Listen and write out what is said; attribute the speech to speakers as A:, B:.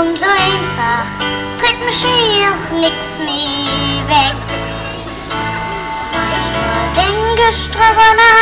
A: und so einfach trägt mich schier nichts mehr weg. Manchmal denke ich drüber nach,